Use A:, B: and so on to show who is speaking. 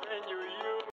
A: Ko penjo yugi